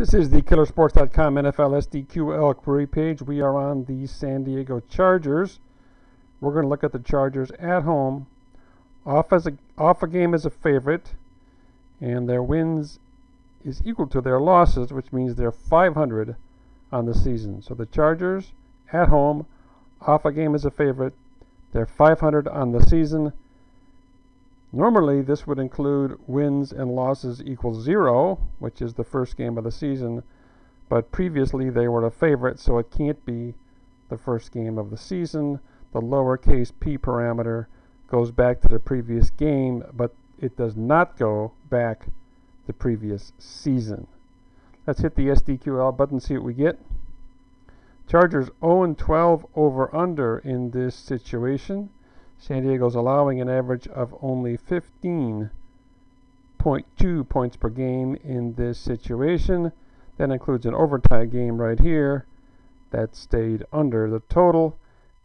This is the killersports.com NFL SDQL query page. We are on the San Diego Chargers. We're going to look at the Chargers at home, off as a off a game as a favorite, and their wins is equal to their losses, which means they're 500 on the season. So the Chargers at home, off a game as a favorite, they're 500 on the season. Normally, this would include wins and losses equal zero, which is the first game of the season, but previously they were a favorite, so it can't be the first game of the season. The lowercase p parameter goes back to the previous game, but it does not go back the previous season. Let's hit the SDQL button, see what we get. Chargers 0 12 over under in this situation. San Diego's allowing an average of only 15.2 points per game in this situation. That includes an overtime game right here that stayed under the total,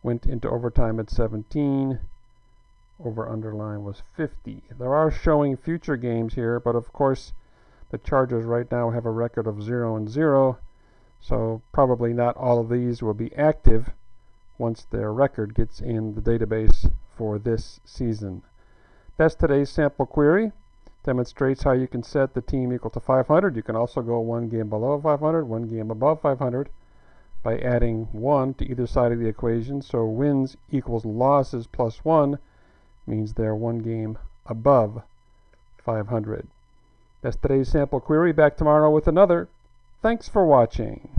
went into overtime at 17. Over underline was 50. There are showing future games here, but of course the Chargers right now have a record of 0 and 0, so probably not all of these will be active once their record gets in the database for this season. That's today's sample query. Demonstrates how you can set the team equal to 500. You can also go one game below 500, one game above 500 by adding 1 to either side of the equation. So wins equals losses plus 1 means they're one game above 500. That's today's sample query. Back tomorrow with another. Thanks for watching.